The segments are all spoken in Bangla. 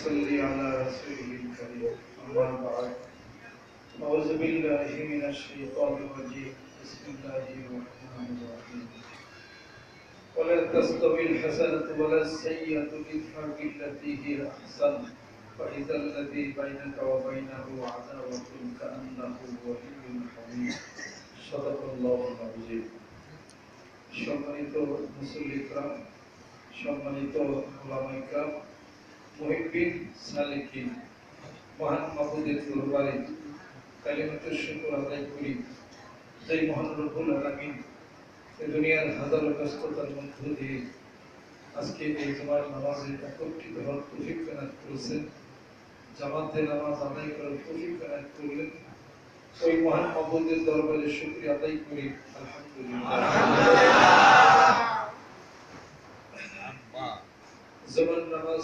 صل على رسوله الكريم أما بعد أعوذ بالله من الشيطان الرجيم بسم الله الرحمن الرحيم ولا تستوي الحسنة ولا السيئة ادفع بالتي هي أحسن فإذا الذي بينك وبينه عداوة كأنه ولي حميد صدق الله العظيم সম্মানিত মুসল্লিকরা সম্মানিত ওলামাইকরা মুহিব্বিন সালিকিন মহান মাহবুদের দরবারে কালিমাতুর শুকর আদায় করি যে মহান রব্বুল আলামিন দুনিয়ার হাজার ব্যস্ততার মধ্য দিয়ে আজকে এই জমার নামাজে একত্রিত হওয়ার তৌফিক কানাত করেছেন। জামাতে নামাজ আদায় করার তৌফিক কানাত করলেন। ওই মহান মাহবুদের দরবারে শুকরিয়া আদায় করি। আলহামদুলিল্লাহ। জমান নামাজ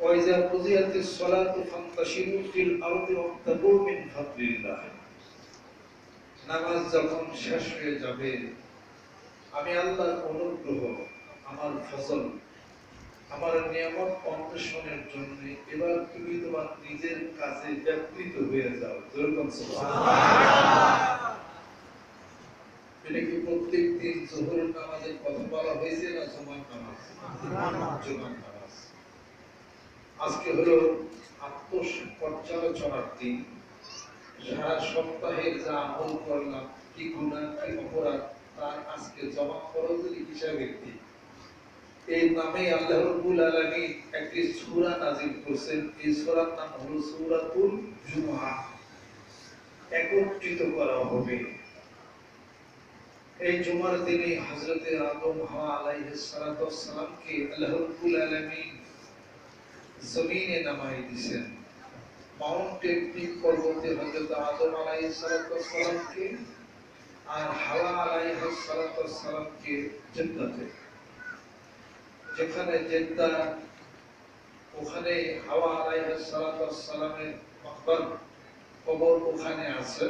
وإذا قضيت الصلاة فانتشروا في الأرض وابتغوا من فضل الله নামাজ যখন শেষ হয়ে যাবে আমি আল্লাহর অনুগ্রহ আমার ফজল আমার নিয়ামত অন্বেষণের জন্য এবার তুমি তোমার নিজের কাজে ব্যাপৃত হয়ে যাও যেরকম এটা কি প্রত্যেক দিন জোহরের নামাজের কথা বলা হয়েছে না জমান নামাজ জমান নামাজ আজকে হলো আত্মপর্যালোচনার দিন। সারা সপ্তাহের যা আমল করলাম, কি গুণা কি অপরাধ, তার আজকে জমা ফরজের হিসাবের দিন এই নামে আল্লাহ রাব্বুল একটি সূরা নাযিল করেছেন। এই সূরার নাম হলো সূরাতুল জুমআ। একত্রিত করা হবে। এই জুমার দিনে হযরতে আদম হাওয়া আলাইহিস সালাতু আল্লাহ রাব্বুল আলামিন জমিনে নামাই দিয়েছেন মাউন্টেন পিক পর্বতে হযরত আদম আলাইহিস সালাতু ওয়াস সালামকে আর হাওয়া আলাইহিস সালাতু ওয়াস সালামকে জান্নাতে। যেখানে জেদ্দা ওখানে হাওয়া আলাইহিস সালাতু ওয়াস সালামের মাকবার কবর ওখানে আছে।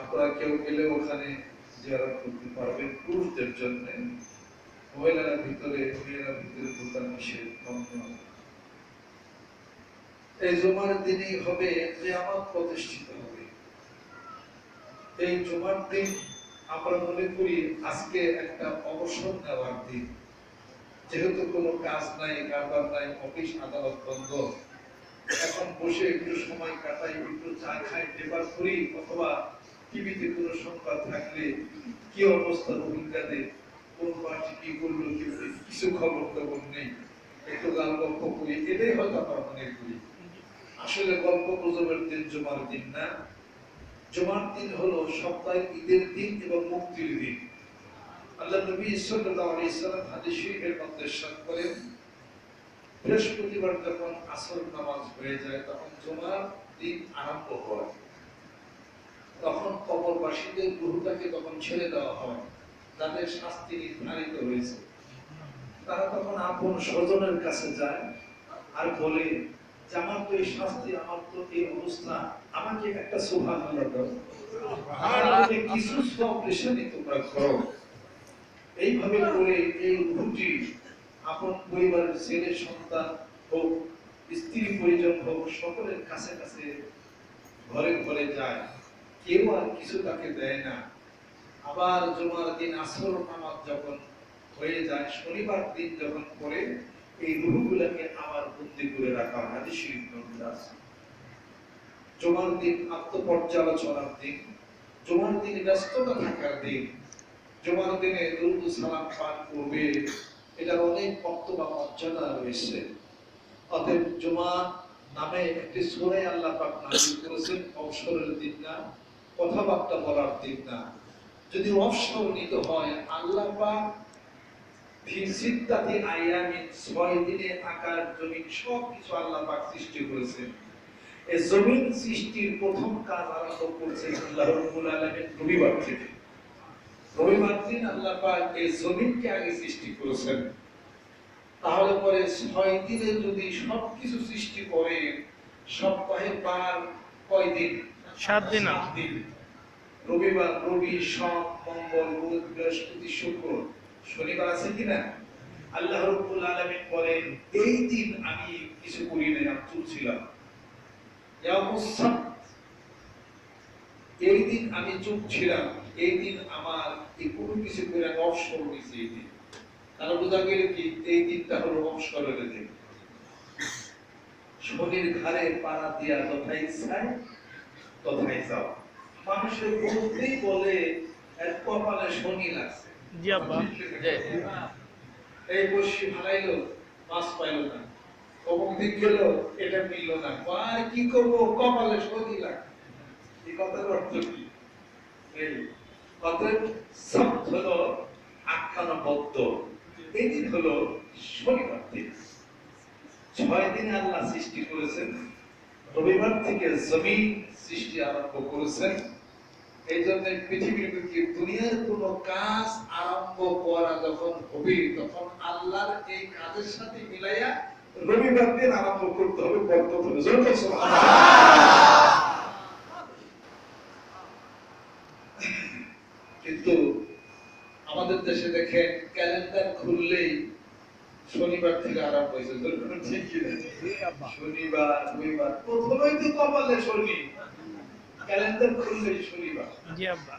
আপনারা কেউ গেলে ওখানে জিয়ারত করতে পারবেন পুরুষদের জন্য। মহিলারা ভিতরে, মেয়েরা ভিতরে ঢোকা নিষেধ এই জুমার দিনই হবে, কিয়ামত প্রতিষ্ঠিত হবে। এই জুমার দিন আমরা মনে করি আজকে একটা অবসর নেওয়ার দিন। যেহেতু কোনো কাজ নাই, কারবার নাই, অফিস, আদালত বন্ধ। এখন বসে একটু সময় কাটাই, একটু চা খাই পেপার করি, অথবা টিভিতে কোনো সংবাদ থাকলে কি অবস্থা রোহিঙ্গাদের, কোন পার্টি কি করল কিছু খবর খবর নেই। একটু গাল গল্প করি, এটাই হয়তো আমরা মনে করি। আসলে গল্প গুজবের দিন জমার দিন না। জমার দিন হলো সপ্তাহের ঈদের দিন এবং মুক্তির দিন। আল্লাহ নবী সাল্লাল্লাহু আলাইহি সাল্লাম হাদিস শরীফের মধ্যে ইরশাদ করেন, বৃহস্পতিবার যখন আসর নামাজ হয়ে যায় তখন জমার দিন আরম্ভ হয়। তখন কবরবাসীদের গ্রহটাকে তখন ছেড়ে দেওয়া হয় তাদের শাস্তি নির্ধারিত হয়েছে। তারা তখন আপন স্বজনের কাছে যায় আর বলে আমার তো এই শাস্তি আমার তো এই অবস্থা, আমাকে একটা কিছু তোমরা করো। এইভাবে করে এই আপন পরিবারের ছেলে, সন্তান হোক, স্ত্রী, পরিজন হোক, সকলের কাছে কাছে ঘরে ঘরে যায়। কেউ আর কিছু তাকে দেয় না। আবার জমার দিন আসর নামাজ যখন হয়ে যায়, শনিবার দিন যখন পরে এই রুহগুলোকে আবার বন্দি করে রাখা হাদিস শরীফ মধ্যে আছে। জুমার দিন আত্মপর্যালোচনার দিন জুমার দিন ব্যস্ততা থাকার দিন জুমার দিনে দুরুদ সালাম পাঠ করবে, এটার অনেক বক্তব্য মর্যাদা রয়েছে। অতএব জুমা নামে একটি সুরে আল্লাহ পাক নাযিল করেছেন, অবসরের দিন না, কথাবার্তা বলার দিন না। যদি অবসর নিতে হয়, আল্লাহ পাক ছয় দিনে আকাশ জমিন সব কিছু আল্লাহ পাক সৃষ্টি করেছেন। এই জমিন সৃষ্টির প্রথম কাজ আরম্ভ করেছেন আল্লাহ রাব্বুল আলামিন রবিবার থেকে। রবিবার দিন আল্লাহ পাক এই জমিনকে আগে সৃষ্টি করেছেন। তাহলে পরে ছয় দিনে যদি সবকিছু সৃষ্টি করে সপ্তাহে পার কয় দিন। সাত দিন। রবিবার রবি সোম মঙ্গল বুধ বৃহস্পতি শুক্র। শনিবার আছে কিনা? আল্লাহ রব্বুল আলামিন বলেন, এই দিন আমি কিছু করি আমি চুপ ছিলাম এই দিন আমি চুপ ছিলাম এই দিন আমার এই কোনো কিছু করে অবসর নিয়েছি এই দিন। বোঝা গেল কি, এই দিনটা হলো অবসরের দিন। শনির ঘাড়ে পাড়া দিয়া তথায় ইচ্ছায় তথায় যাও। মানুষের বহুতেই বলে এর কপালে শনি লাগছে। জি আব্বা। এই বসি হারাইলো মাছ পাইলো না। অমুক দিক গেল এটা মিলল না। আর কি করব? কপালে শনি লাগে। এই কথার অর্থ কি? এই অতএব সব হলো আখ্যানবদ্ধ এই দিন হলো শনিবার দিন। ছয় দিন আল্লাহ সৃষ্টি করেছেন। রবিবার থেকে জমিন সৃষ্টি আরম্ভ করেছেন। এই জন্য পৃথিবীর বুকে দুনিয়ার কোন কাজ আরম্ভ করা যখন হবে তখন আল্লাহর এই কাজের সাথে মিলাইয়া রবিবার দিন আরম্ভ করতে হবে বরকত হবে জোরে কিন্তু আমাদের দেশে দেখেন ক্যালেন্ডার খুললেই শনিবার থেকে আরম্ভ হয়েছে? শনিবার রবিবার প্রথমেই তো কপালে শনি। ক্যালেন্ডার খুললেই শনিবার। জি আব্বা।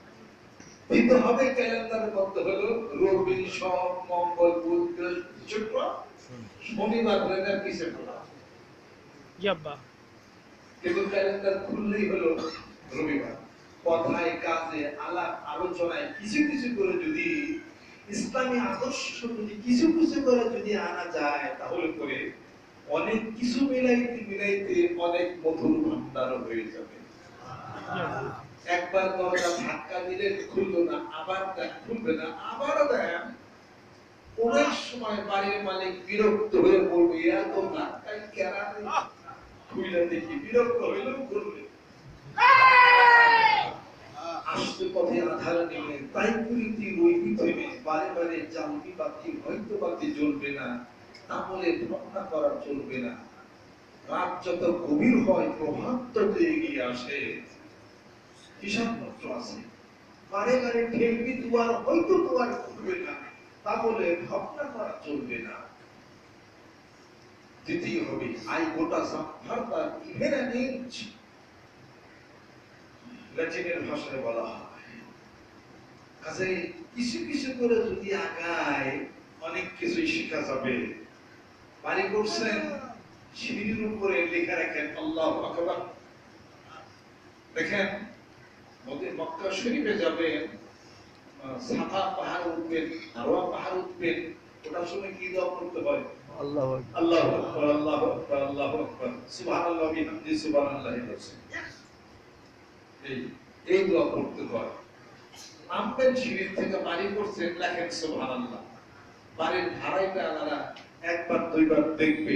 কিন্তু হবে ক্যালেন্ডার করতে হলো রবি সোম মঙ্গল বুধ শুক্র শনিবার রেখার পিছিয়ে পড়া জি আব্বা। কিন্তু ক্যালেন্ডার খুললেই হলো রবিবার। কথায় কাজে আলাপ আলোচনায় কিছু কিছু করে যদি ইসলামী আদর্শ যদি কিছু কিছু করে যদি আনা যায় তাহলে করে অনেক কিছু মিলাইতে মিলাইতে অনেক মধুর ভান্ডার হয়ে যাবে। একবার দরজা ধাক্কা দিলে না, আবার খুলবে না, আবারও অনেক সময় বাড়ির মালিক বিরক্ত হয়ে বলবে, এত দেখি, বিরক্ত করবে আসতে পথে আধার নেমে তাই করিতে রইবি থেমে বারে বারে জানবি বাতি হয়তো বাতি জ্বলবে না, তা বলে করা চলবে না। রাত যত গভীর হয় প্রভাত তত এগিয়ে আসে। হিসাব মাত্র আছে। বারে বারে ঠেলবি দুয়ার হয়তো দুয়ার খুলবে না। তা বলে ভাবনা করা চলবে না। দ্বিতীয় হবে, আই গোটা ইভেন ইঞ্চ ল্যাটিনের ভাষায় বলা হয়, কাজে কিছু কিছু করে যদি আগায়, অনেক কিছুই শেখা যাবে। বাড়ি করছেন সিঁড়ির উপরে লেখা রাখেন আল্লাহ আকবার। দেখেন মক্কা শরীফে যাবেন সাফা পাহাড় উঠবেন আরোয়া পাহাড় উঠবেন ওটার সময় কি দোয়া করতে হয়? আল্লাহ আল্লাহ আল্লাহ আল্লাহ সুবহানাল্লাহ বিহামদি সুবহানাল্লাহি এই এই দোয়া করতে হয়। নামবেন থেকে বাড়ি করছেন লেখেন সুবহানাল্লাহ। বাড়ির ভাড়াইটা আলাদা একবার দুইবার দেখবে।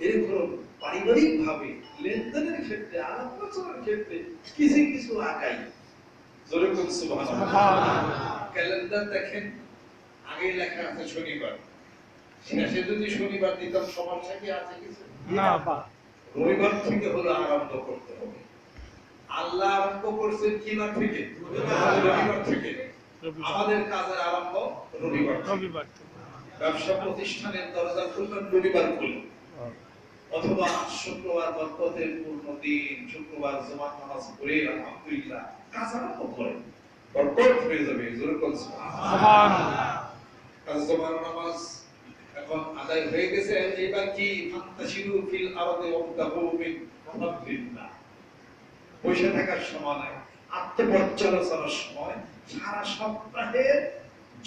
এরকম পারিবারিক ভাবে লেনদেনের ক্ষেত্রে আলাপ আলোচনার ক্ষেত্রে কিছু কিছু আগাই। যেরকম ক্যালেন্ডার দেখেন আগে লেখা আছে শনিবার। শেষে যদি শনিবার দিতাম সমস্যা কি আছে কিছু? না রবিবার থেকে হলো আরম্ভ করতে হবে। আল্লাহ আরম্ভ করছেন কি বার থেকে? রবিবার থেকে। আমাদের কাজের আরম্ভ রবিবার রবিবার থেকে। ব্যবসা প্রতিষ্ঠানের দরজা খুলবেন রবিবার খুলবেন। অথবা শুক্রবার বরকতের পূর্ণ দিন শুক্রবার জমা নামাজ পড়ে আলহামদুলিল্লাহ করেন বরকত হয়ে যাবে নামাজ এখন আদায় হয়ে গেছে এবার কি? ফান্তাশিরু ফিল আরদে ওয়াবতাহু মিন ফাদলিল্লাহ বসে থাকার সময় আত্মপর্যালোচনার সময় সারা সপ্তাহের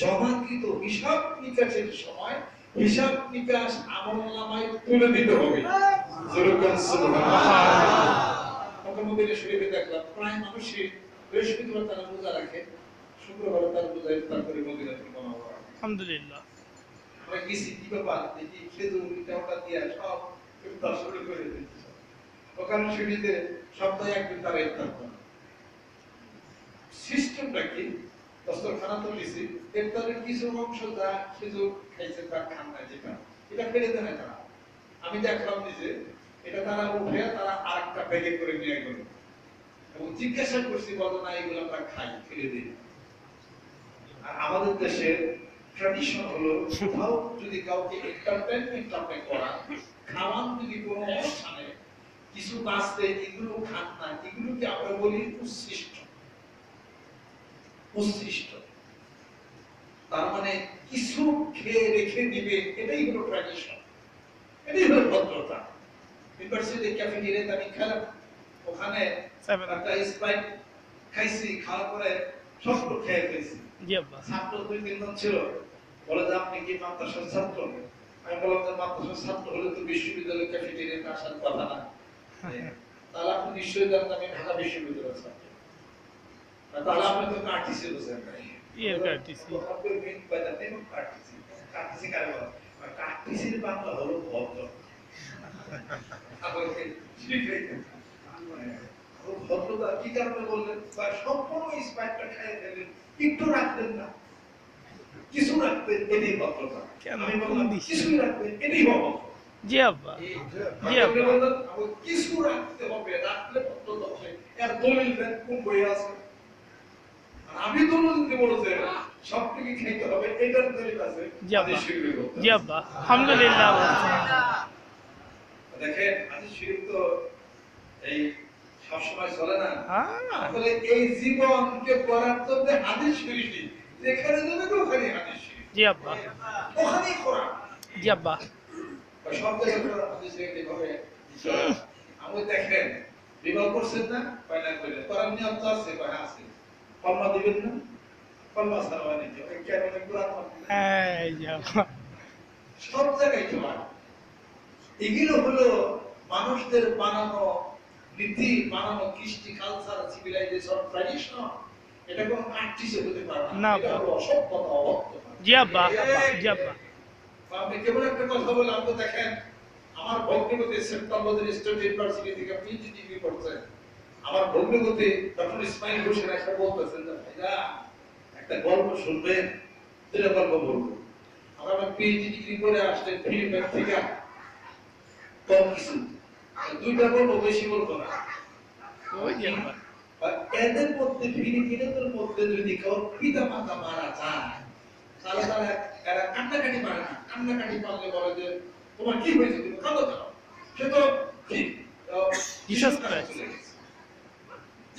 জমাকৃত হিসাব নিকাশের সময় হিসাব নিকাশ আমল নামায় তুলে দিতে হবে। জোরে বলুন সুবহানাল্লাহ মক্কা শরীফে দেখলাম প্রায় মানুষই বৃহস্পতিবার তারা রোজা রাখে শুক্রবার তারা রোজা ইফতার করে মদিনাতুল মুনাওয়ারা। আলহামদুলিল্লাহ। আমরা গেছি কি ব্যাপার দেখি খেজুর এটা দিয়ে সব ইফতার শুরু করে দিচ্ছি ওখানে শুনিতে সপ্তাহে একদিন তারা ইফতার করে। সিস্টেমটা কি? দস্তরখানা তো ইফতারের কিছু অংশ যা খেজুর খাইছে যেটা, এটা ফেলে তারা। আমি দেখলাম এটা তারা উঠে তারা আরেকটা ব্যাগে করে নিয়ে গেল। এবং জিজ্ঞাসা করছি না, এগুলো আমরা খাই ফেলে দিই আর আমাদের ট্র্যাডিশন হলো কোথাও যদি কাউকে এন্টারটেনমেন্ট করা খাওয়ান যদি কোনো অনুষ্ঠানে, কিছু বাঁচতে এগুলো খান না, এগুলোকে আমরা বলি উচ্ছিষ্ট। উচ্ছিষ্ট তার মানে কিছু খেয়ে রেখে দিবে এটাই হলো ট্র্যাডিশন এটাই হলো ভদ্রতা। ইউনিভার্সিটি ক্যাফেটেরিয়াতে আমি খেলাম ওখানে একটা স্প্রাইট খাইছি খাওয়ার পরে সবগুলো খেয়ে ফেলছি। ছাত্র দুই তিনজন ছিল। বলে যে আপনি কি মাদ্রাসার ছাত্র? আমি বললাম যে মাদ্রাসার ছাত্র হলে তো বিশ্ববিদ্যালয় ক্যাফেটেরিয়াতে আসার কথা না। তাহলে আপনি নিশ্চয়ই জানেন আমি ঢাকা বিশ্ববিদ্যালয়ের ছাত্র। তাহলে আপনি তো কাটিসি বলছেন নাই Yes, কাটিসি। What do you mean by the name of কাটিসি? কাটিসি কারে বলে? হলো ভদ্র। ভদ্রতা কি কারণে বললেন? বা সম্পূর্ণ স্পাইকটা খাইয়ে ফেললেন, একটু রাখলেন না। কিছু রাখবেন, এটাই ভদ্রতা। আমি বললাম, কিছুই রাখবেন, এটাই ভদ্রতা। জি আব্বা জি আব্বা কিছু রাখতে হবে, রাখলে ভদ্রতা হবে। এর দলিল কোন বইয়ে আছে? আমি তো বলতে বলছে সবটুকু খাইতে হবে এটার দলিল আছে। জি আব্বা। আলহামদুলিল্লাহ। দেখেন হাদিস শরীফ তো এই সবসময় চলে না। হ্যাঁ। আসলে এই জীবনকে করার জন্য হাদিস শরীফই। যেখানে যাবে তো ওখানে হাদিস জি আব্বা। ওখানেই করা। জি আব্বা। সব জায়গায় হাদিস শরীফ এভাবে আমি দেখেন বিবাহ করছেন না কয় করে করার নিয়ম তো আছে কয় হ্যাঁ, আছে। কলমা দিবেন না? কলমা ছাড়া হয় নাকি? কেন কোরআন মানবেন না? এই যে আব্বা সব জায়গায় চলা এগুলো হলো মানুষদের বানানো নীতি বানানো কৃষ্টি কালচার সিভিলাইজেশন ট্র্যাডিশন এটা কোনো আর্টিসে হতে পারে না। এটা হলো অসভ্যতা অভক্ততা জি আব্বা জি আব্বা আপনি কেবল একটা কথা বলে আপনি দেখেন আমার ভগ্নিপতি সেপ্টেম্বর স্টেট ইউনিভার্সিটি থেকে পিএইচডি ডিগ্রি করছে আমার ভগ্নিপতি ডক্টর ইসমাইল হোসেন একটা বলতেছেন যে ভাইরা একটা গল্প শুনবেন দুটা গল্প বলব। আমার আমার পিএইচডি ডিগ্রি করে আসছে ফিলিপাইন থেকে কম কিছু। দুইটা বলব বেশি বলব না। এদের মধ্যে ফিলিপিনের মধ্যে যদি কেউ পিতা মাতা মারা যায় তাহলে তারা এরা কান্নাকাটি পারে না। কান্নাকাটি পারলে বলে যে তোমার কি হয়েছে? তুমি কাঁদো কেন? সে তো ঠিক।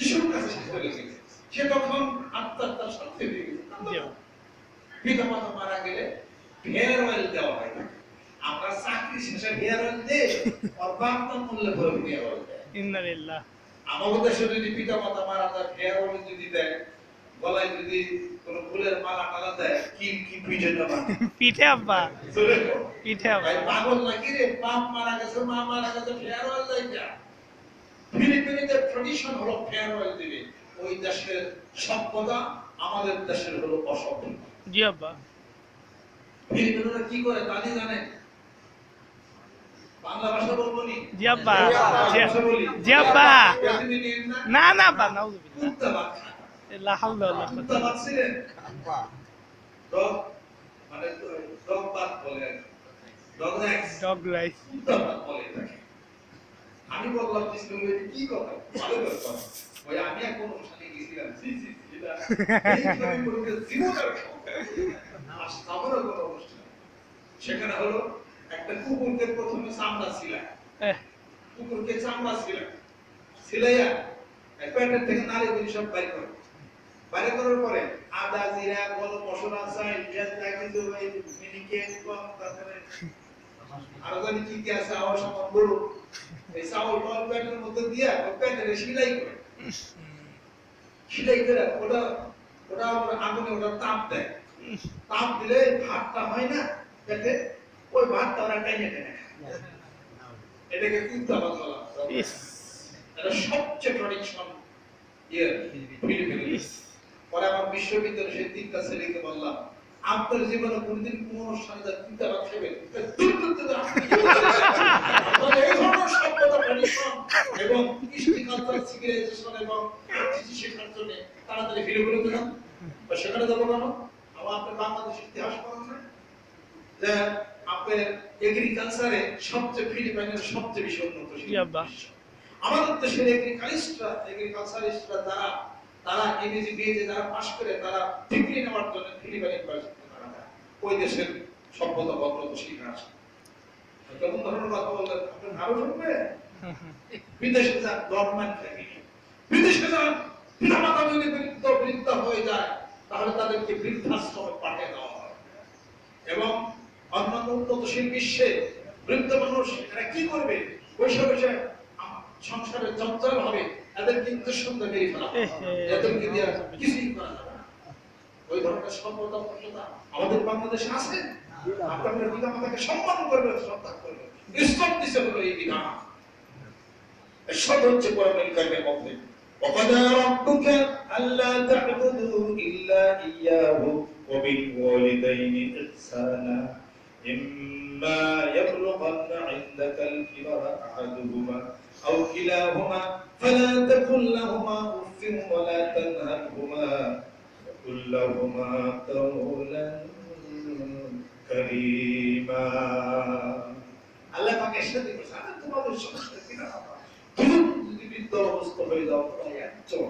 যিশুর কাছে চলে গেছে। সে তখন আত্মার তার হয়ে গেছে? আব্বা পিতা মাতা মারা গেলে হেয়ার অয়েল দেওয়া হয় তাকে। আমরা চাকরি শেষে হেয়ার অয়েল আর বাপ মূল্যে ভরে হেয়ার অয়েল দেয়। ইন্নালিল্লাহ। আমাদের দেশে যদি পিতা মাতা মারা যায় হেয়ার অয়েল যদি দেয় গলায় যদি কোন ফুলের মালা টালা দেয় কি কি পিঠে না পিঠে আব্বা। পিঠে আব্বা। পাগল নাকি রে? বাপ মারা গেছে মা মারা গেছে ফেয়ার অয়েল দেয় ফিলিপিনিদের ট্রেডিশন হলো ফেয়ার অয়েল দিবে ওই দেশের সভ্যতা আমাদের দেশের হলো অসভ্যতা জি আব্বা। ফিলিপিনরা কি করে তা জানে? বাংলা ভাষা বলব নি? জি আব্বা। জি- আব্বা। না? না আব্বা নাউজুবিল্লাহ লা হাওলা ওয়ালা কুত্তা কুওয়াতা ভাত ডগ মানে ডগ বলে আর ডগ রাইস ডগ রাইস বলে। আমি বললাম কি কথা? ভালো কথা ওই আমি এক অনুষ্ঠানে গেছিলাম। জি জি জি, এটা এই ইসলামী জীবনের আর সামনে কোনো অনুষ্ঠান সেখানে হলো একটা কুকুরকে প্রথমে চামড়া ছিলা কুকুরকে চামড়া ছিলা ছিলাইয়া প্যান্টের থেকে নারী সব বাইর করে। বাইরে করার পরে আদা জিরা গরম মশলা চাই মিনিকেট কম তারপরে আরও জানি কি কি আছে সামান এই চাউল প্যান্টের মধ্যে দিয়া প্যান্টের সেলাই করে। সেলাই করে ওটা ওটা আগুনে ওটা তাপ দেয়। তাপ দিলে ভাতটা হয় না পেটে ওই ভাতটা ওরা টেনে টেনে এটাকে ভাত বলা এটা সবচেয়ে ট্র্যাডিশনাল ইয়ে পরে আমার বিশ্ববিদ্যালয়ে সেই তিনটা ছেলেকে বললাম আপনার জীবনে কোনদিন কোন অনুষ্ঠানে যা তিনটা ভাত খাবেন দূর দূর দূর আপনি কি বলছেন? আপনাদের এই ধরনের সভ্যতা ট্র্যাডিশন এবং কৃষ্টি কালচার সিভিলাইজেশন এবং কৃষি শেখার জন্য তাড়াতাড়ি ফিলিপিনে যান বা সেখানে যাব কেন আবার আপনার বাংলাদেশের ইতিহাস পড়েন না যে আপনার এগ্রিকালচারে সবচেয়ে ফিলিপাইনের সবচেয়ে বেশি উন্নত ছিল। জি আব্বা। আমাদের দেশের এগ্রিকালচারিস্টরা যারা তারা ইংরেজি বিএতে যারা পাশ করে তারা ডিগ্রি নেওয়ার জন্য ফিলিপাইনে ইউনিভার্সিটিতে। ওই দেশের সভ্যতা ভদ্রতা শিখে আসে কথা আরও শুনবে। বিদেশে গভর্নমেন্ট বিদেশে যদি বৃদ্ধ বৃদ্ধ হয়ে যায়, তাহলে তাদেরকে বৃদ্ধাশ্রমে পাঠিয়ে দেওয়া হয়। এবং অন্যান্য উন্নতশীল বিশ্বে বৃদ্ধ মানুষ, এরা কি করবে? বসে সংসারে চঞ্চল হবে। এদেরকে ইঞ্জেকশন দিয়ে মেরে ফেলা হবে। এদেরকে দিয়ে কিছুই করা যাবে না ওই ধরনের সভ্যতা মর্যাদা আমাদের বাংলাদেশে আছে আপনাদের পিতা মাতাকে সম্মান করবে শ্রদ্ধা করবে ইসলাম দিছে হলো এই বিধান এসব হচ্ছে কোরআনুল কারিমের মধ্যে وقضى ربك ألا تعبدوا إلا إياه وبالوالدين إحسانا إما يبلغن عندك الكبر أحدهما أو كلاهما فلا تقل لهما أف ولا تنهرهما وقل لهما قولا كريما আল্লাহ পাক এসে দিবে সারা তোমাদের সমস্ত কিনা তুমি যদি বৃদ্ধ অবস্থা হয়ে যাও তাহলে একজন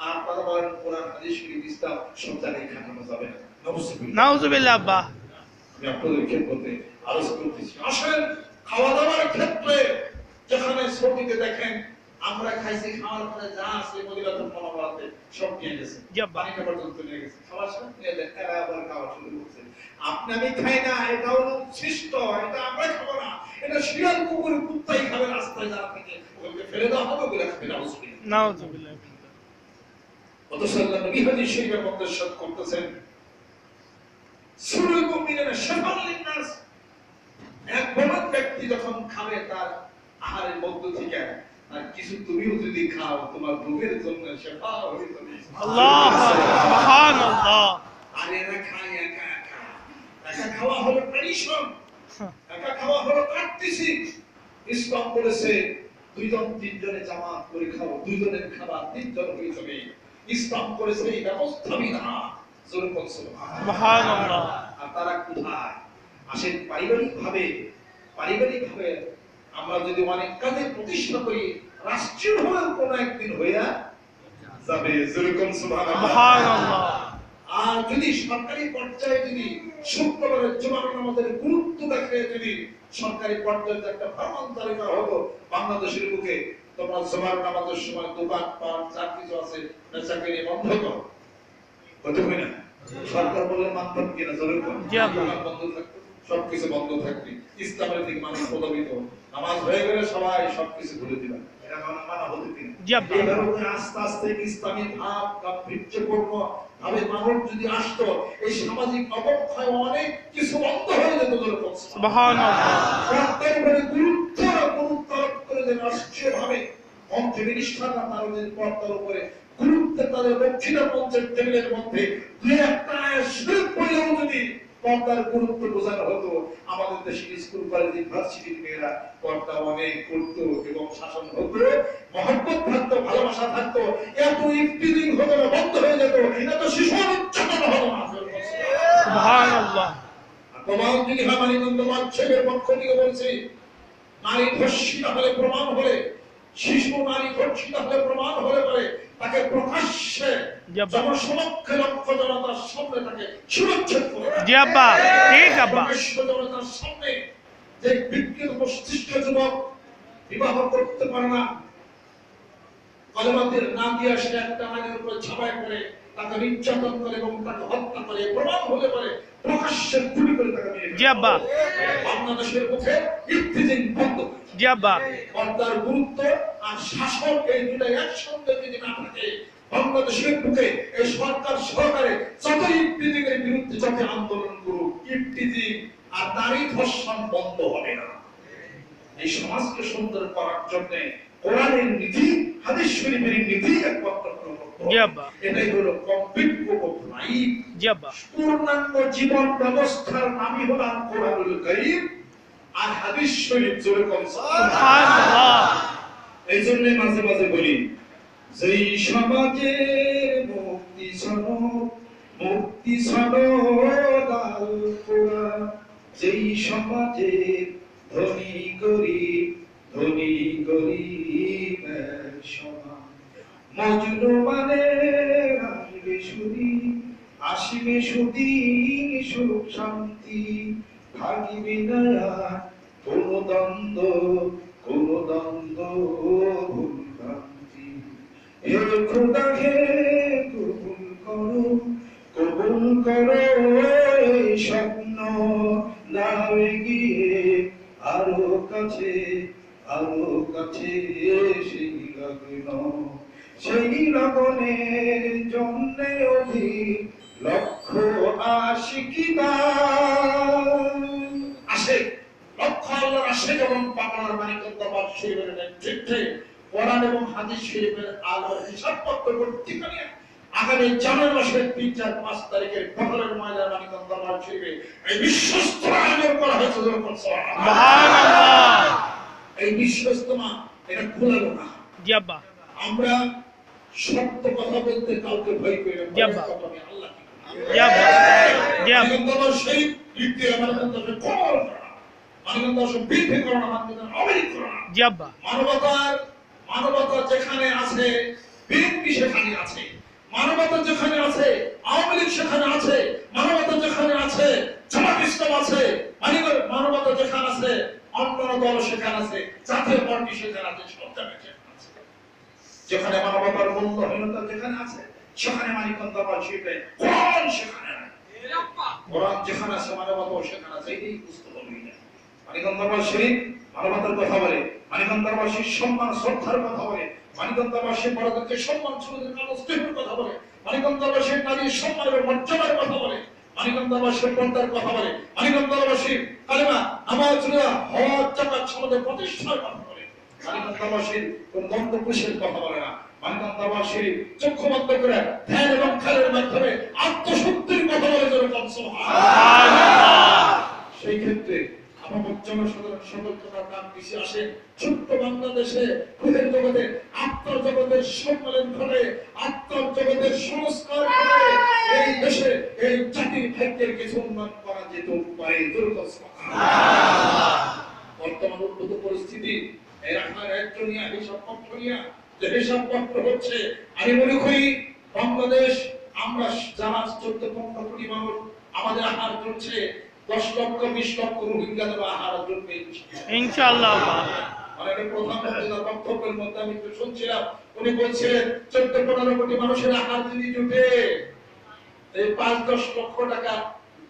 আর আপনারা বলেন কোরআন হাদিস শরীফ ইসলাম সব জায়গায় খাটানো যাবে না। নাউজুবিল্লাহ আব্বা। আমি আপনাদের ক্ষেত্রে আলোচনা করতেছি। আসেন খাওয়া দাওয়ার ক্ষেত্রে যেখানে ছবিতে দেখেন আমরা খাইছি খাওয়ার পরে যা আছে মদিনাতুল মুনাওয়ারাতে সব নিয়ে গেছে। পানিটা পর্যন্ত নিয়ে গেছে। খাবার সব নিয়ে যায় এরা আবার খাওয়া শুরু করছে। আপনি আমি খাই না এটা হলো সৃষ্ট এটা আমরা খাব না। এটা শিয়াল কুকুর কুত্তাই খাবে রাস্তায় যারা থেকে ওকে ফেলে দেওয়া হবে বলে খাবে না অথচ আল্লাহ নবী হাদিস শরীফের মধ্যে সব করতেছেন সুরুল মুমিনিনা শাফাল লিন্নাস এক বলদ ব্যক্তি যখন খাবে তার আহারের মধ্য থেকে আর কিছু তুমিও যদি খাও তোমার রোগের জন্য শেফা আল্লাহ! সুবহানাল্লাহ! আর এরা খায় একা একা। একা খাওয়া হলো ট্রেডিশন একা খাওয়া হলো কাটতেছি ইসলাম বলেছে দুইজন তিনজনে জামাত করে খাও দুইজনের খাবার তিনজন হয়ে যাবে। ইসলাম করেছে এই ব্যবস্থা বিধান জোরে আর তারা কোথায়? আসেন পারিবারিক ভাবে পারিবারিক ভাবে আমরা যদি অনেক কাজে প্রতিষ্ঠা করি রাষ্ট্রীয় ভাবে কোনো একদিন হইয়া যাবে। যেরকম আর যদি সরকারি পর্যায়ে যদি শুক্রবারের জুমার নামাজের গুরুত্ব দেখে যদি সরকারি পর্যায়ে একটা জারি করা হতো বাংলাদেশের বুকে তোমরা জুমার নামাজের সময় দোকান যা কিছু আছে বেচাকেনি বন্ধ করো। হতে হয় না? সরকার বলে মানতাম কিনা সবকিছু বন্ধ থাকবে ইসলামের দিকে মানুষ প্রভাবিত নামাজ হয়ে গেলে সবাই সবকিছু ভুলে দিবে। এটা হতে দিন জি আব্বা। এইভাবে করে আস্তে আস্তে ইসলামী ভাব গাম্ভীর্যপূর্ণ ভাবে মানুষ যদি আসতো এই সামাজিক অবক্ষয় অনেক কিছু বন্ধ হয়ে যেত গুরুত্ব গুরুত্ব করে যে রাষ্ট্রীয় ভাবে মন্ত্রী মিনিস্টাররা তার যে পর্দার উপরে গুরুত্ব তাদের দক্ষিণা পঞ্চের টেবিলের মধ্যে দুই একটা শিল্প পড়লেও যদি পর্দার গুরুত্ব বোঝানো হতো। আমাদের দেশের স্কুল কলেজ ইউনিভার্সিটির মেয়েরা পর্দা অনেক করতো এবং শাসন হতো মহব্বত থাকতো ভালোবাসা থাকতো। এত ইফটিজিং হতো না বন্ধ হয়ে যেত এত শিশু নির্যাতন হতো না সুবহানাল্লাহ। প্রমাণ যদি হয় মানিকন্দ মাধ্যমের পক্ষ থেকে বলছে নারী ধর্ষিতা হলে প্রমাণ হলে শিশু নারী ধর্ষিতা হলে প্রমাণ হলে পরে তাকে প্রকাশ্যে জনসমক্ষে লক্ষ জনতার সামনে তাকে সুরক্ষিত করে জি আব্বা ঠিক আব্বা। জনতার সামনে যে বিকৃত মস্তিষ্ক যুবক বিবাহ করতে পারে না কলেমাদের না দিয়ে সে একটা নারীর উপরে ছাপাই করে তাকে নির্যাতন করে এবং তাকে হত্যা করে প্রমাণ হলে পারে প্রকাশ্যে গুলি করে তাকে জি আব্বা। বাংলাদেশের মুখে ইফতিজিং বন্ধ। জি আব্বা। পর্দার গুরুত্ব আর শাসন এই দুটা একসঙ্গে যদি না থাকে বাংলাদেশের বুকে এই সরকার সহকারে যত ইফতিজিং এর বিরুদ্ধে যত আন্দোলন করুক ইফতিজিং আর নারী ধর্ষণ বন্ধ হবে না। এই সমাজকে সুন্দর করার জন্য কোরআনের নীতি হাদিস শরীফের নীতি একমাত্র। এটাই হলো কমপ্লিট পূর্ণাঙ্গ জীবন ব্যবস্থার নামই হল আল কোরআনুল কারীম আর হাদিস শরীফ জোরে সুবহানাল্লাহ। এই জন্য মাঝে মাঝে বলি যেই সমাজে মুক্তি সনদ মুক্তি সনদ আল কোরআন যেই সমাজে ধনী গরিব ধনী গরিব সমান মজনু মানে আসবে সুদি আসিবে সুদি সুখ শান্তি থাকিবে না কোনো দ্বন্দ্ব কোনো দ্বন্দ্ব ভুল ভ্রান্তি হে কবুল করো কবুল করো স্বপ্ন নাও গিয়ে আরও কাছে আরও কাছে সেই সেই লগনের জন্য অধিক লক্ষ্য আশিকিদা আসে লক্ষ আল্লাহর আসে যেমন পাগলার মানিকন্দ বাদ শরীফের নেতৃত্বে কোরআন এবং হাদিস শরীফের আলোর হিসাবপত্র পত্রিকা নিয়ে আগামী জানুয়ারি মাসের তিন চার পাঁচ তারিখের বহরের ময়দান মানিকন্দ বাদ শরীফে এই বিশ্বস্ত আয়োজন করা হয়েছে এই বিশ্বস্তমা এটা খোলালো না। জি আব্বা। আমরা সত্য কথা বলতে কাউকে ভয় না জি আব্বা। জি আব্বা। জি আব্বা। মানবতার সেই লিখতে মানবতার কমল করা মানবতার সব বৃদ্ধি করা মানবতার অবৈধ করা জি আব্বা। মানবতার মানবতা যেখানে আছে বিএনপি সেখানে আছে মানবতা যেখানে আছে আওয়ামী লীগ সেখানে আছে মানবতা যেখানে আছে জামাত ইসলাম আছে মানবতা যেখানে আছে অন্যান্য দল সেখানে আছে জাতীয় পার্টি সেখানে আছে সব জায়গায় যেখানে মানবতার মূল্যহীনতা যেখানে আছে, সেখানে মানিকন্দা শিল্পে কোরআন সেখানে নাই। যেখানে আছে, মানবতাও সেখানে আছে এই বুঝতে পারবি না। মানিকন্দাবাসীর মানবতার কথা বলে। মানিকন্দাবাসীর সম্মান, শ্রদ্ধার কথা বলে। মানিকন্দাবাসীর বড়দেরকে সম্মান ছোটদের স্নেহের কথা বলে। মানিকন্দাবাসীর নারীর সম্মান এবং মর্যাদার কথা বলে। মানিকন্দাবাসীর পর্দার কথা বলে। হজ, জাকাত সমাজের প্রতিষ্ঠার কথা মানিকন্দাবাসীর জগতের সম্মেলন ঘটে। আত্মার জগতের সংস্কার ঘটে। দেশে এই কিছু বর্তমান পরিস্থিতি এই রাখার হিসাব পক্ষ নিয়ে যে হিসাব পত্র হচ্ছে আমি মনে করি বাংলাদেশ আমরা যারা চোদ্দ পনেরো কোটি মানুষ আমাদের আহার চলছে দশ লক্ষ বিশ লক্ষ আহার বক্তব্যের মধ্যে আমি একটু শুনছিলাম উনি বলছিলেন চোদ্দ পনেরো কোটি মানুষের আহার যদি জুটে এই পাঁচ দশ লক্ষ টাকা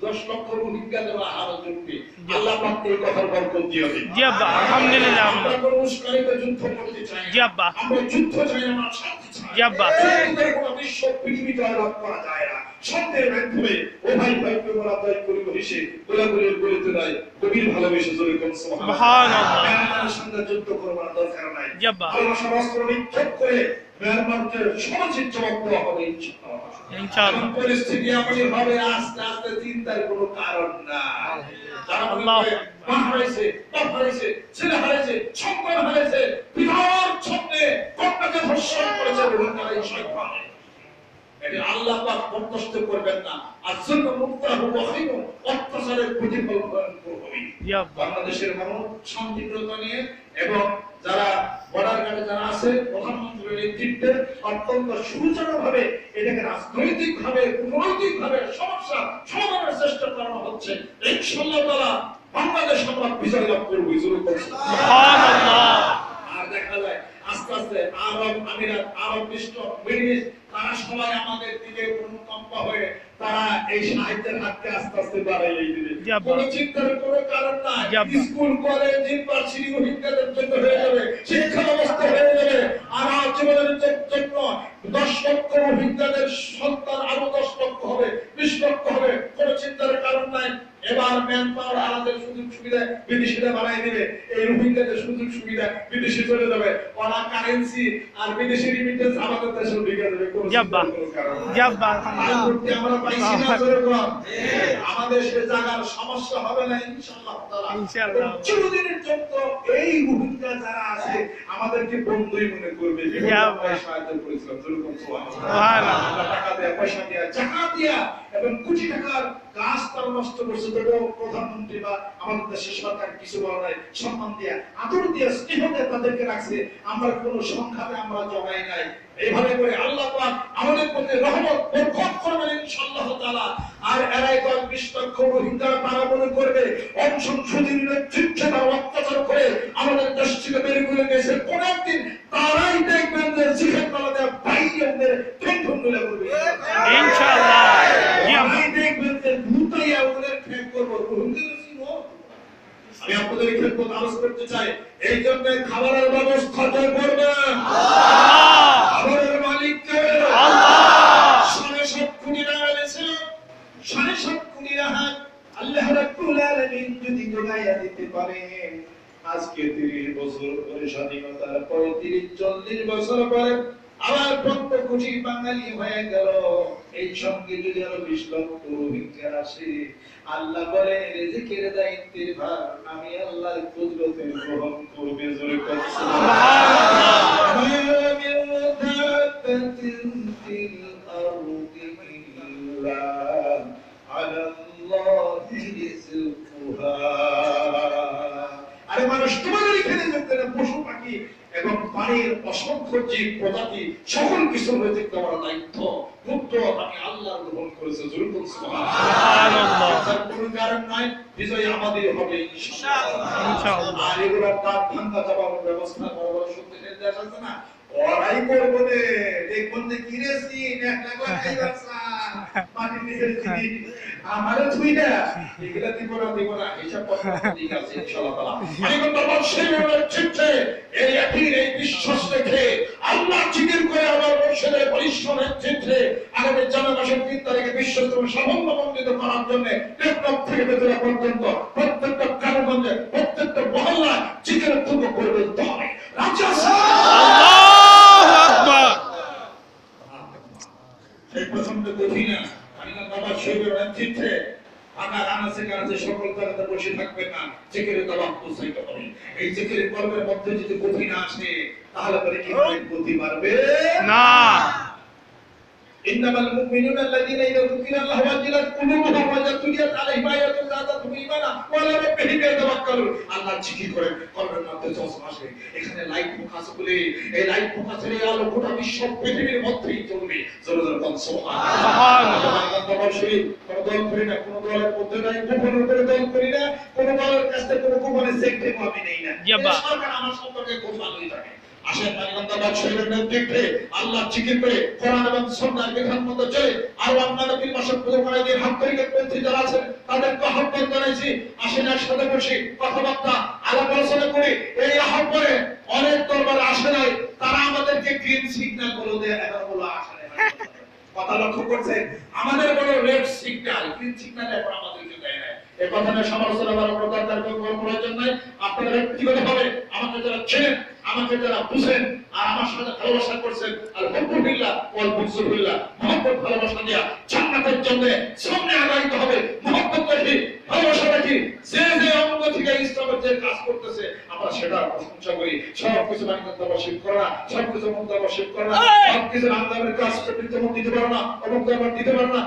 দশ লক্ষ রোহিঙ্গাদের আহার জুটবে। আল্লাহ পাক এই কথার বরকত দিয়ে দিন। জি আব্বা আলহামদুলিল্লাহ আমরা কোনো যুদ্ধ করতে চাই জি আব্বা। আমরা যুদ্ধ চাই আমরা শান্তি চাই। জি আব্বা। বিশ্ব পৃথিবী জয়লাভ করা যায় না। শান্তির মাধ্যমে ও ভাই ভাইকে মোরা দায় করিব হেসে গোলাগুলির গলিতে নাই গভীর ভালোবেসে জোরে কোন সুবহানাল্লাহ। মিয়ানমারের সঙ্গে যুদ্ধ করবার দরকার নাই। জি আব্বা। অস্ত্র নিক্ষেপ করে মিয়ানমারকে সমাজের জবাব দেওয়া হবে ইনশাআল্লাহ। ইনশাআল্লাহ। পরিস্থিতি এমনই হবে আস্তে আস্তে চিন্তার কোনো কারণ নাই। যারা মনে মা হারাইছে বাপ হারাইছে ছেলে হারাইছে সন্তান হারাইছে পিতার স্বপ্নে কন্যাকে ধর্ষণ করেছে রোহিঙ্গারা এই শয়তান। এটা আল্লাহ পাক বরদাস্ত করবেন না। আর জন্য মুক্তাহু ওয়াহিম অত্যাচারের প্রতিফল হবে। বাংলাদেশের মানুষ শান্তিপ্রিয়তা নিয়ে এবং যারা বর্ডার গার্ডে যারা আছে প্রধানমন্ত্রীর নেতৃত্বে অত্যন্ত সুচারুভাবে এটাকে রাজনৈতিক ভাবে কূটনৈতিক ভাবে সমস্যা সমাধানের চেষ্টা করা হচ্ছে। ইনশাআল্লাহ তাআলা বাংলাদেশ আমরা বিজয় লাভ করব আর দেখা যায় আস্তে আস্তে আরব আমিরাত আরব বিশ্ব মিডল ইস্ট তারা সবাই আমাদের দিকে অনুকম্প হয়ে তারা এই সাহিত্যের হাতকে আস্তে আস্তে বাড়াইয়ে দিবে কোন চিন্তার কোনো কারণ নাই। স্কুল কলেজ ইউনিভার্সিটি অভিজ্ঞতার জন্য হয়ে যাবে। শিক্ষা ব্যবস্থা হয়ে যাবে। আর জীবনের জন্য দশ লক্ষ অভিজ্ঞতাদের সন্তান আরও দশ লক্ষ হবে বিশ লক্ষ হবে কোন চিন্তার কারণ নাই। এবার ম্যান পাওয়ার আলাদা সুযোগ সুবিধা বিদেশিরা বাড়াই দিবে এই রোহিঙ্গাদের সুযোগ সুবিধা বিদেশে চলে যাবে ওরা কারেন্সি আর বিদেশি রিমিটেন্স আমাদের দেশে ঢুকে যাবে আমরা পাইছি না কর। আমাদের সে জায়গার সমস্যা হবে না ইনশাআল্লাহ। ইনশাআল্লাহ। চিরদিনের জন্য এই রোহিঙ্গা যারা আছে আমাদেরকে বন্ধুই মনে করবে সাহায্য করেছিলাম সুবহানাল্লাহ। টাকা দেয়া পয়সা দেয়া জাকাত দেয়া এবং কোটি টাকার গাছ তারা নষ্ট করছে তবুও প্রধানমন্ত্রী বা আমাদের দেশের সরকার কিছু বলা সম্মান দিয়া আদর দিয়া স্নেহ দিয়ে তাদেরকে রাখছে। আমরা কোনো সংখ্যাতে আমরা জমাই নাই। এইভাবে করে আল্লাহ পাক আমাদের প্রতি রহমত বরকত করবেন ইনশাআল্লাহ তাআলা। আর এরাই দল বিশ লক্ষ রোহিঙ্গা তারা মনে করবে। অংশন সুদীর নেতৃত্বে তারা অত্যাচার করে আমাদের দেশ থেকে বের করে দিয়েছে কোন একদিন তারাই দেখবেন যে জিহাদ মালাদের ভাইয়াদের ঠেঙ্গন মিলে করবে ইনশাআল্লাহ। দেখবেন যে ভূতাইয়া করব? আমি আপনাদের ক্ষেত্রে আলোচ করতে চাই। এই জন্য খাবারের ব্যবস্থা কে করবে। আল্লাহ রাব্বুল দিতে পারেন আজকে 30 বছর পরে স্বাধীনতার 35 40 বছর পরে আবার প্রত্যেক কোটি বাঙালি হয়ে গেল। এই সঙ্গে যদি আরও বিশ লক্ষ রোহিঙ্গার আসে, আল্লাহ বলে, রেজিকের দায়িত্বের ভার আমি আল্লাহর কুদরতে গ্রহণ করবে জোরে মানুষ, তোমাদের এখানে পশু পাখি এবং পানির অসংখ্য জীব প্রজাতি সকল কিছুর রয়েছে তোমার দায়িত্ব মুক্ত আমি আল্লাহ গ্রহণ করেছে কোনো কারণ নাই বিজয় আমাদের হবে। আর এগুলোর দাঁত ভাঙ্গা যাবার ব্যবস্থা বড় বড় শক্তিশালী দেশ আছে না? ওরাই করব রে। দেখবেন যে কি রে সিন। আমারে তুই না এগুলা দিব না দিব না ঠিক আছে ইনশাআল্লাহ তাআলা আমি কোন বর্ষের চিঠে এই একই এই বিশ্বাস রেখে আল্লাহ জিকির করে আমার বর্ষের পরিশ্রমের চিঠে আগামী জানুয়ারি মাসের তিন তারিখে বিশ্বস্তম সাফল্য মণ্ডিত করার জন্য টেকটক থেকে বেতরা পর্যন্ত প্রত্যেকটা কারণগঞ্জে প্রত্যেকটা মহল্লা জিকির তুঙ্গ করে দিতে হবে রাজ্য আল্লাহু আকবার! সেই প্রচণ্ড কঠিন না। বাবা শরীরের নেতৃত্বে ফাঁকা আনাচে কানাচে সকল জায়গাতে বসে থাকবেন না, জিকিরে দাবাব পৌঁছাইতে হবে এই জিকিরের কর্মের মধ্যে যদি গতি না আসে, তাহলে পরে কি গতি বাড়বে? না। ইন্নামাল মুমিনুনা আল্লাযীনা ইযা যুকিরা আল্লাহ ওয়াজিলাত কুলুবুহুম ওয়া ইযা তুলিয়াত আলাইহিম আয়াতুহু যাদাতুহুম ঈমানা ওয়া আলা রাব্বিহিম ইয়াতাওয়াক্কালুন আল্লাহ মধ্যে জজ আসে এখানে লাইট ফোকাস বলে এই লাইট ফোকাসের আলো গোটা বিশ্ব পৃথিবীর মধ্যেই চলবে জোরে জোরে বল সুবহানাল্লাহ। কোন না কোন দলের মধ্যে নাই গোপন করে দল করি না কোন দলের কাছে কোনো গোপনে সেক্টরি আমি নেই না। সরকার আমার সম্পর্কে গোপন হয়ে থাকে। অনেক দরবার আসে নাই, তারা আমাদেরকে গ্রিন সিগন্যালগুলো দেয় এখন বলো আসে কথা লক্ষ্য করছে আমাদের বড় রেড সিগন্যাল গ্রিন সিগন্যাল এখন আমাদেরকে দেয় না এই কথা সমালোচনা করার কোনো দরকার কোনো প্রয়োজন নাই। আপনারা ব্যক্তিগত ভাবে আমাকে যারা চেনেন আমাকে যারা বুঝেন আর আমার সাথে ভালোবাসা করছেন আলহামদুলিল্লাহ ওয়াল বুজুবিল্লাহ মহব্বত ভালোবাসা দিয়া জান্নাতের জন্য সামনে আগাইতে হবে। মহব্বত রাখি ভালোবাসা রাখি যে যে অঙ্গ থেকে ইসলামের যে কাজ করতেছে আমরা সেটা প্রশংসা করি। সব কিছু করে না। সব কিছু মন্দাবাসী করে না। সব কিছু আল্লাহের কাজ করতে যেমন দিতে পারো না। অমুক দিতে পারো না।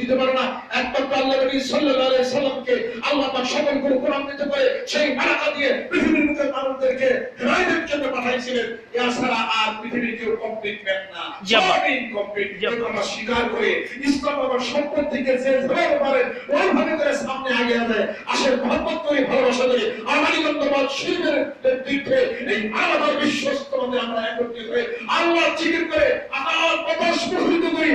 দিতে পারো না। একমাত্র আল্লাহ নবী সাল্লাল্লাহু আলাইহি সাল্লামকে আল্লাহ পাক সকল করে কোরআন দিতে পারে সেই বারাকা দিয়ে পৃথিবীর মুখের মানুষদেরকে হেদায়েতের জন্য পাঠাইছিলেন। এছাড়া আর পৃথিবীর কেউ কমপ্লিট ম্যান না। সবই ইনকমপ্লিট আমরা স্বীকার করে। ইসলাম আমার সম্পদ থেকে যে যেভাবে পারে ওইভাবে করে সামনে আগে যাবে আসে মহব্বত করে ভালোবাসা করে আমানিকন্দবাদ শিল্পের দিক থেকে এই আলাদা বিশ্বস্ত মধ্যে আমরা একত্রিত হয়ে আল্লাহ জিকির করে আকাল বাতাস প্রহরিত করি।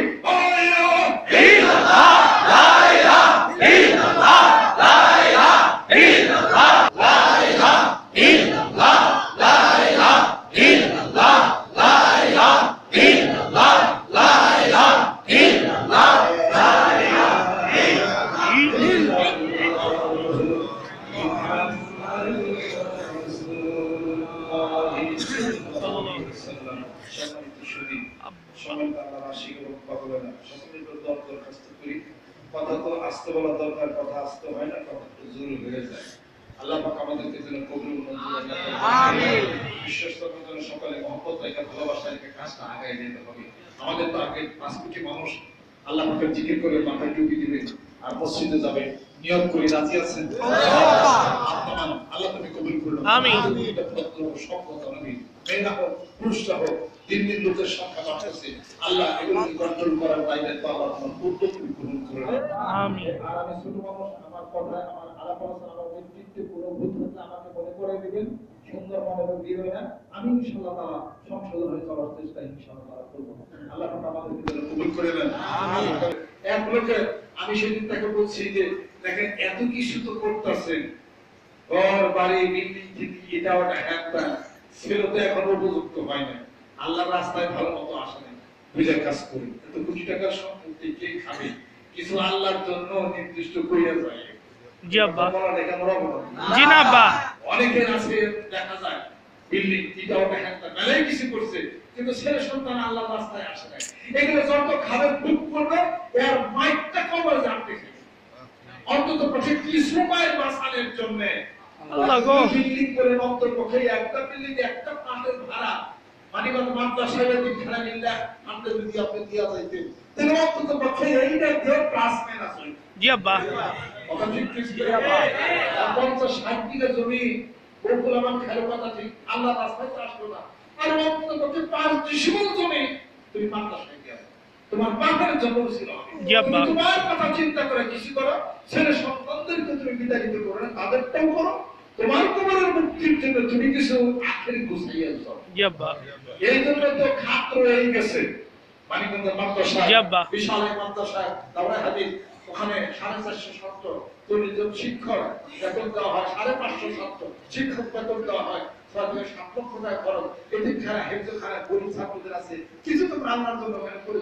সম্মানিত সুধী, সম্মানিত আল্লাহর আশিক এবং পাগল না, সকলের উপর দর দরখাস্ত করি। কথা তো আস্তে বলা দরকার কথা আস্তে হয় না কথা তো জোরে হয়ে যায় আল্লাহ পাক আমাদেরকে যেন কবুল মঞ্জুর আল্লাহ করেন। বিশ্বস্ততার জন্য সকালে মহব্বত রেখে ভালোবাসা রেখে কাজটা আগায় যেতে হবে আমাদের তো আগে পাঁচ কোটি মানুষ আল্লাহ পাকের জিকির করে মাথায় টুপি দিবে আর মসজিদে যাবে নিয়ত করে রাজি আছেন। আল্লাহ তুমি কবুল করুন আমিন। এটা ভদ্র সভ্যতা মেয়েরা হোক পুরুষরা হোক দিন দিন লোকের সংখ্যা বাড়তেছে। আল্লাহ এগুলোকে কন্ট্রোল করার বাইরে তো আল্লাহ তোমার উদ্যোগ তুমি গ্রহণ করে নাও। আর আমি ছোট মানুষ আমার কথায় আমার আলাপ আলোচনা আমার নেতৃত্বে কোনো ভুল থাকলে আমাকে মনে করে দিবেন সুন্দর মনোযোগ দিবেন না। আমি ইনশাআল্লাহ তাআলা সংশোধন হয়ে চলার চেষ্টা ইনশাআল্লাহ তাআলা করব। আল্লাহ কবুল করে নেন। এক লোকে আমি সেদিন তাকে বলছি যে দেখেন এত কিছু তো করতেছেন। ঘর বাড়ি বিল্ডিং এটা ওটা একটা ছেলে তো এখন উপযুক্ত হয় না আল্লাহ রাস্তায় ভালো মতো আসে না বুঝে কাজ করি। এত কোটি টাকার সম্পত্তি কে খাবে? কিছু আল্লাহর জন্য নির্দিষ্ট করিয়া যায়। জি আব্বা। জি না আব্বা। অনেকের আছে দেখা যায় বিল্ডিং এটা ওটা মেলাই কিছু করছে কিন্তু ছেলে সন্তান আল্লাহ রাস্তায় আসে না এগুলো যত খাবে বুক করবে এর মাইকটা কবে জানতে অন্তত পক্ষে কিছু মায়ের বাঁচানোর জন্য। আল্লাহ গো। বিল্ডিং করে অন্তর্পক্ষে একটা বিল্ডিং একটা পাটের ভাড়া। মানিবাদ মাদ্রাসায় যদি ভাড়া মিললে আপনি যদি আপনি দিয়া যাইতেন। তাহলে অন্তত পক্ষে এইটা দিয়ে ক্লাস আছে। জি আব্বা কথা ঠিক ঠিক পঞ্চাশ ষাট বিঘা জমি বকুল আমার খেলো কথা ঠিক। আল্লাহ রাস্তায় আসলো না। আর অন্তত পক্ষে পাঁচ জমি তুমি। তোমার বাপের জন্ম ছিল। তোমার কথা চিন্তা করে কিছু করো ছেলে সন্তানদেরকে তুমি বিতাড়িত করো না তাদেরটাও করো। তোমার কবরের মুক্তির জন্য তুমি কিছু আখের গুছাইয়া যাও। এই জন্য তো খাত রয়ে গেছে। মানিকগঞ্জ মাদ্রাসা বিশাল মাদ্রাসা দাওরাই হাদিস ওখানে সাড়ে চারশো ছাত্র চল্লিশ শিক্ষক বেতন দেওয়া হয় সাড়ে পাঁচশো ছাত্র শিক্ষক বেতন দেওয়া হয় থেকে সাত লক্ষ টাকা খরচ। এদিকখানা হেফজখানা গরিব ছাত্রদের আছে। কিছু তো জন্য করে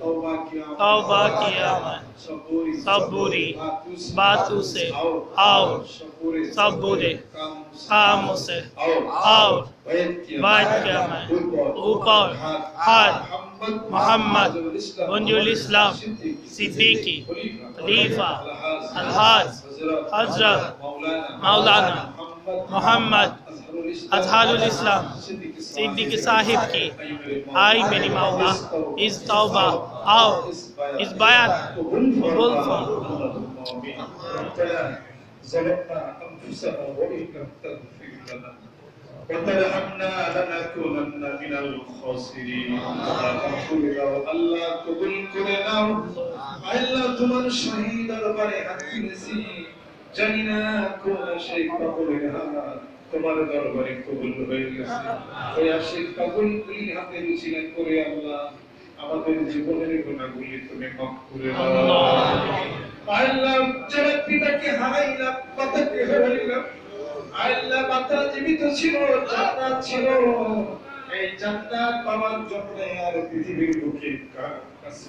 तौबा किया मैं सबूरी बातों से और सब बुरे कामों से और बात किया मैं ऊपर हाथ मोहम्मद मंजुल इस्लाम सिद्दीकी खलीफा अलहाज हज़रत मौलाना محمد اظہار الاسلام، صدیق صاحب کی۔ آئی میری مولا، اس توبہ آؤ، اس بیعت قبول فرم وترحمنا لنكونن من الخاسرين আল্লাহ কবুল করে নাও আল্লাহ তোমার শহীদ দরবারে হাত দিয়েছি জানি না কোন সেই কবরের হাত, তোমার দরবারে কবুল হয়ে গেছে। ওই আশিক কবুল গুলি হাতে রুচিলেন করে আল্লাহ, আমাদের জীবনের গুণাগুলি তুমি করে আল্লাহ, যারা পিতাকে হারাইলাম হারাইলাম আল্লাহ জীবিত ছিল, জান্নাত ছিল। জান্নাত পাওয়ার জন্য আর পৃথিবীর বুকে কাছে?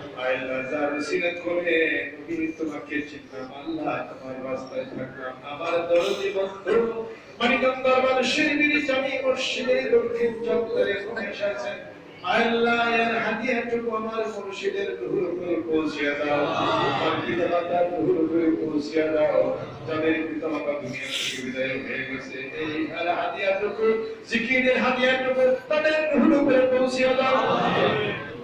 আল্লাহ যার সিরাত করে নবী তোমাকে চিনলাম আল্লাহ তোমার রাস্তায় থাকলাম। আমার দরদি বন্ধু। মানিকম দরবার শিরবিরি জামি মসজিদে দক্ষিণ চত্বরে উমেশ আছেন আল্লাহ এর হাদিয়াটুকু আমার মুর্শিদের রুহুর উপরে পৌঁছে দাও। আমার পিতামাতার রুহুর উপরে পৌঁছে দাও। যাদের পিতামাতা দুনিয়া থেকে বিদায় হয়ে গেছে, এই আর হাদিয়াটুকু জিকিরের হাদিয়াটুকু তাদের রুহুর উপরে পৌঁছে দাও।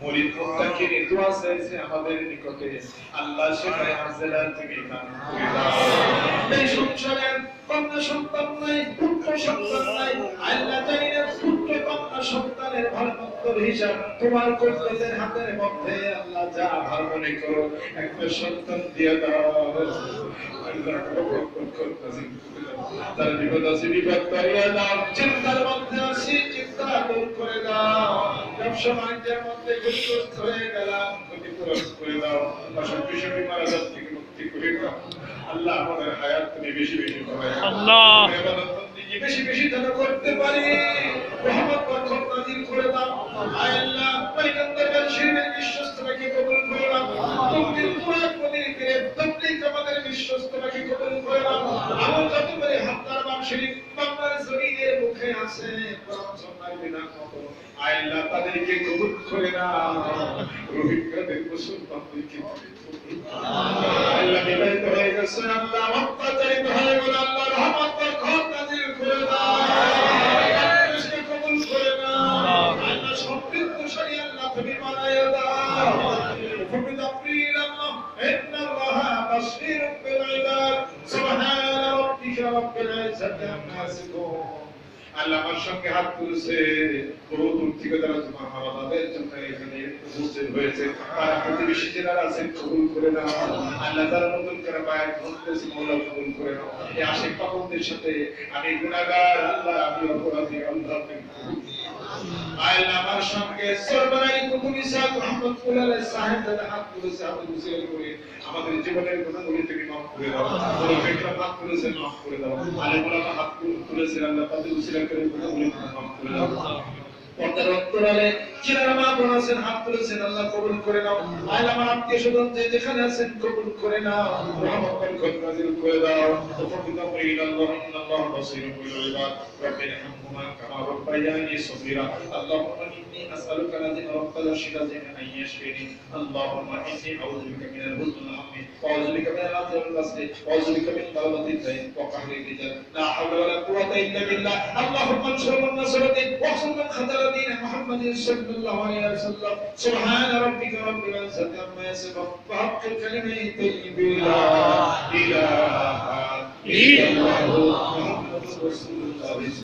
মরিদ মুত্তাকির দোয়া চাইছে আমাদের নিকটে। আল্লাহ সেখানে হাজেলা তুমি এই সংসারে কন্যা সন্তান নাই পুত্র সন্তান নাই আল্লাহ জানি না পুত্র কন্যা সন্তানের ভালোমন্দ হিসাব তোমার কর্তৃত্বের হাতের মধ্যে আল্লাহ যা ভালো মনে করো একটা সন্তান দিয়ে দাও। আল্লাহ তার বিপদ আছে বিপদ করিয়ে দাও। চিন্তার মধ্যে আছি চিন্তা দূর করে দাও। ব্যবসা বাণিজ্যের মধ্যে ক্ষতিগ্রস্ত হয়ে গেলাম ক্ষতিগ্রস্ত করে দাও। অসুখ বিসুখ বিমার আজাদ মুক্তি করে দাও। আল্লাহ আমাদের হায়াত তুমি বেশি বেশি করে আল্লাহ। বেশি বেশি যেন করতে পারি, রহমত আল্লাহ কবুল করে তাদেরকে আল্লাহ হয়ে গেছে আল্লাহ অত্যাচারিত হয়ে গেল আল্লাহ আল্লাহ আমার সঙ্গে হাত তুলেছে। বহু দূর থেকে তারা তোমার হাওয়াদাদের জন্য এখানে উপস্থিত হয়েছে। তারা প্রতিবেশী যারা আছেন কবুল করে নাও। আল্লাহ তারা নতুন করে পায়ের গ্রহণ মৌলা কবুল করে নাও। এই পাপনদের সাথে আমি গুণাগার, আল্লাহ আমি অপরাধী, আল্লাহ আপনি আল্লাহ আমার সঙ্গে সর্বনাই কুতুব ইসাক রহমতুল্লাহ আলাইহি সাহেব দাদা হাত তুলেছে হাত মুসিল করে, আমাদের জীবনের গুণাগুলি তুমি মাফ করে দাও। ফেকরা হাত তুলেছে মাফ করে দাও। আলেমুলামা হাত তুলেছে আল্লাহ পাতে উসিলা করে গুণাগুলি মাফ করে দাও। আল্লাহ করে নাও। আল্লাহ আমার আত্মীয় স্বজন আছেন, কবুল করে নাও। রহমত বরকত নাজিল করে দাও। তফাকুল আমরি ইলাল্লাহ, ইন্নাল্লাহ বাসীরুম বিল ইবাদ। আল্লাহুম্মা أسألك الذي توكل الشيطان أن يشفيني اللهم إني أعوذ بك من الهزن الهم وأعوذ بك من العذاب القصر وأعوذ بك من غلبة الدين وقهر الرجال لا حول ولا قوة إلا بالله اللهم انصر من نصرتي واحسن من خذل دين محمد صلى الله عليه وسلم سبحان ربك رب العزة عما يصفون وحق الكلمة الطيب لا إله إلا الله محمد رسول الله